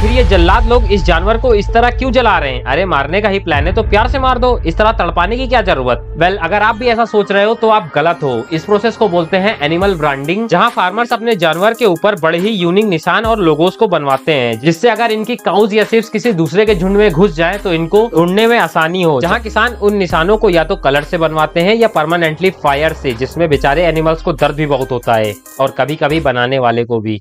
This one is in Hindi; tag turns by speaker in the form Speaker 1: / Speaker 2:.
Speaker 1: आखिर ये जल्लाद लोग इस जानवर को इस तरह क्यों जला रहे हैं? अरे मारने का ही प्लान है तो प्यार से मार दो। इस तरह तड़पाने की क्या ज़रूरत? वेल well, अगर आप भी ऐसा सोच रहे हो तो आप गलत हो। इस प्रोसेस को बोलते हैं एनिमल ब्रांडिंग जहाँ फार्मर्स अपने जानवर के ऊपर बड़े ही यूनिक निशान और लोगोस को बनवाते हैं जिससे अगर इनकी काउज या सिर्फ़ किसी दूसरे के झुंड में घुस जाए तो इनको उड़ने में आसानी हो। जहाँ किसान उन निशानों को या तो कलर से बनवाते हैं या परमानेंटली फायर से जिसमें बेचारे एनिमल्स को दर्द भी बहुत होता है और कभी कभी बनाने वाले को भी।